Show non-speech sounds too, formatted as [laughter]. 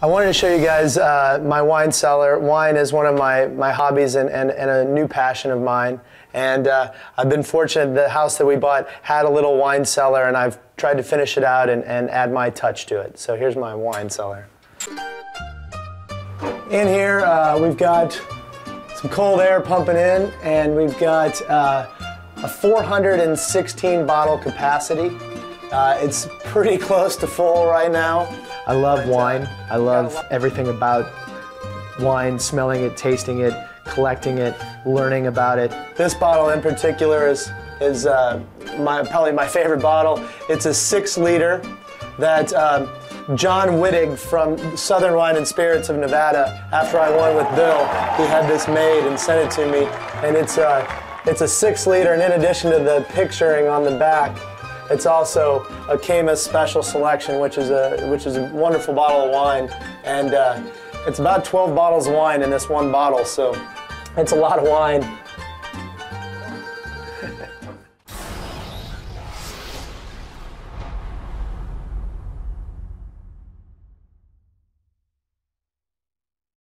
I wanted to show you guys uh, my wine cellar. Wine is one of my, my hobbies and, and, and a new passion of mine. And uh, I've been fortunate the house that we bought had a little wine cellar, and I've tried to finish it out and, and add my touch to it. So here's my wine cellar. In here, uh, we've got some cold air pumping in, and we've got uh, a 416 bottle capacity. Uh, it's pretty [laughs] close to full right now. I love uh, wine. I love everything about wine, smelling it, tasting it, collecting it, learning about it. This bottle in particular is is uh, my probably my favorite bottle. It's a six liter that um, John Wittig from Southern Wine and Spirits of Nevada. After I won with Bill, he had this made and sent it to me, and it's a it's a six liter, and in addition to the picturing on the back, it's also a Caymus Special Selection, which is a which is a wonderful bottle of wine, and uh, it's about 12 bottles of wine in this one bottle, so it's a lot of wine.